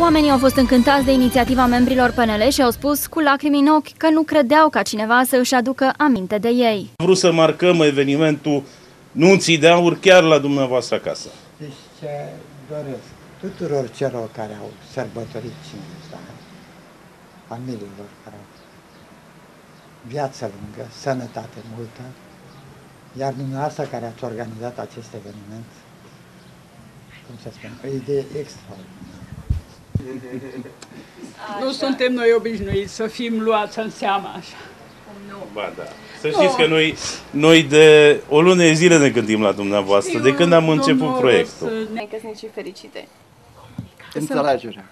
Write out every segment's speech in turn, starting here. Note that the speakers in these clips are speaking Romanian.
Oamenii au fost încântați de inițiativa membrilor PNL și au spus cu lacrimi în ochi că nu credeau ca cineva să își aducă aminte de ei. Am vrut să marcăm evenimentul nunții de aur chiar la dumneavoastră acasă. Deci ce doresc tuturor celor care au sărbătorit 50 de ani, familiilor care au viață lungă, sănătate multă, iar dumneavoastră care ați organizat acest eveniment, cum să spun, o idee extraordinară. Nu suntem noi obișnuiți să fim luați în seama așa. Ba da. Să știți că noi, noi de o lună de zile ne gândim la dumneavoastră, de când am început Domnul proiectul. să ne- Căsnicii fericite. Înțelegerea.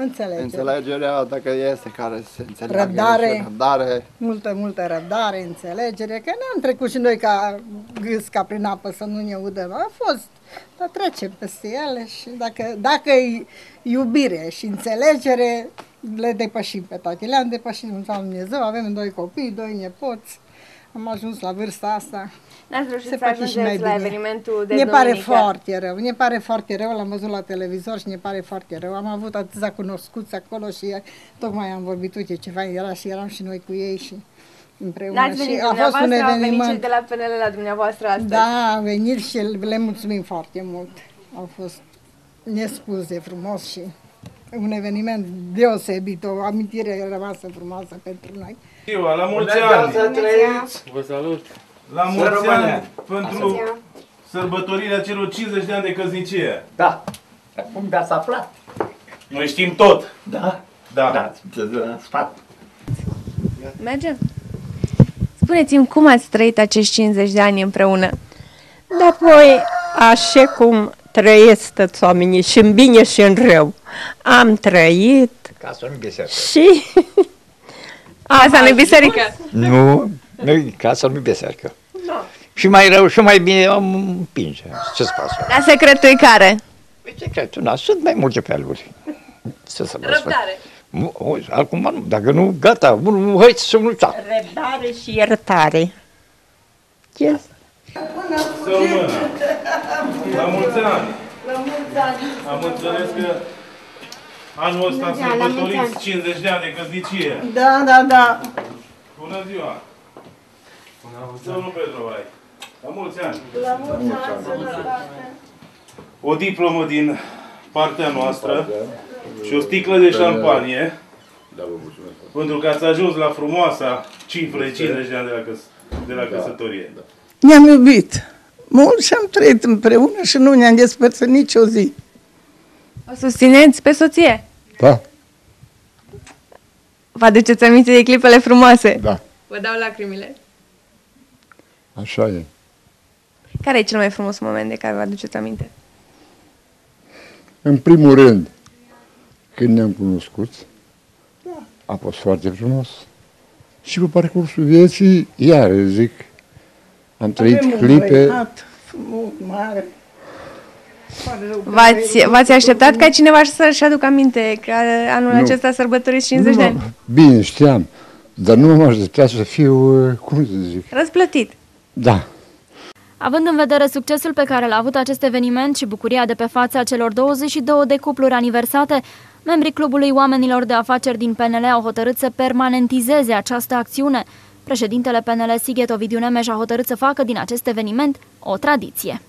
Înțelegere. Înțelegerea, dacă este care se înțeleagă. Răbdare. și Răbdare. Multă, multă răbdare, înțelegere, că n-am trecut și noi ca gâsca prin apă să nu ne udăm. A fost, dar trecem peste ele și dacă, dacă e iubire și înțelegere, le depășim pe toate. Le-am depășit, mulțumesc Dumnezeu, avem doi copii, doi nepoți, am ajuns la vârsta asta. N-ați reușit Se să face și mai ajungeți la bine. evenimentul de Ne pare duminică. foarte rău, ne pare foarte rău, l-am văzut la televizor și ne pare foarte rău. Am avut atâția cunoscuți acolo și tocmai am vorbit, uite ce fain era și eram și noi cu ei și împreună. N-ați și venit a fost un dumneavoastră, au venit cei eveniment. de la PNL la dumneavoastră astăzi. Da, a venit și le mulțumim foarte mult. Au fost nespus de frumos și un eveniment deosebit, o amintire rămasă frumoasă pentru noi. Ziua, la mulți ani! Vă salut! La Să mulți rămână. ani pentru sărbătorirea celor 50 de ani de căsnicie. Da. Cum de-ați aflat? Noi știm tot. Da? Da. Da, sunteți la sfat. Mergem? Spuneți-mi cum ați trăit acești 50 de ani împreună? Dar apoi, așa cum trăiesc toți oamenii, și în bine și în rău, am trăit Ca să nu biserică. și Asta nu biserică. Nu, nu ca să nu biserică. Și mai rău și mai bine am împinge. Ce-ți pasă? Dar secretul e care? Păi ce crezi? Na, sunt mai multe feluri. Ce să vă spun? Răbdare. Nu, o, acum nu, dacă nu, gata, unul, hai să nu țap. răbdare și iertare. Ce? Să rămână. La mulți ani. Am înțeles că anul ăsta sărbătoriți 50 de ani de căsnicie. Da, da, da. Bună ziua! Domnul Petrovai, la mulți ani! O diplomă din partea noastră și o sticlă de șampanie pentru că ați ajuns la frumoasa cifră de 50 de ani de la, căs- de la căsătorie. Ne-am iubit mult și am trăit împreună și nu ne-am despărțit nicio zi. O susțineți pe soție? Da, Vă aduceți aminte de clipele frumoase? da, Vă dau lacrimile. așa e. Care e cel mai frumos moment de care vă aduceți aminte? În primul rând, când ne-am cunoscut, a fost foarte frumos. Și pe parcursul vieții, iar zic, am trăit clipe, frumos, mare. V-ați, v-ați așteptat ca cineva să-și aducă aminte că anul Nu. acesta sărbătoriți 50 de Nu, ani? Bine, știam, dar nu m-am așteptat să fiu, uh, cum să zic, Răsplătit. da, Având în vedere succesul pe care l-a avut acest eveniment și bucuria de pe fața celor 22 de cupluri aniversate, membrii Clubului Oamenilor de Afaceri din PNL au hotărât să permanentizeze această acțiune. Președintele PNL Sighet Ovidiu Nemeș a hotărât să facă din acest eveniment o tradiție.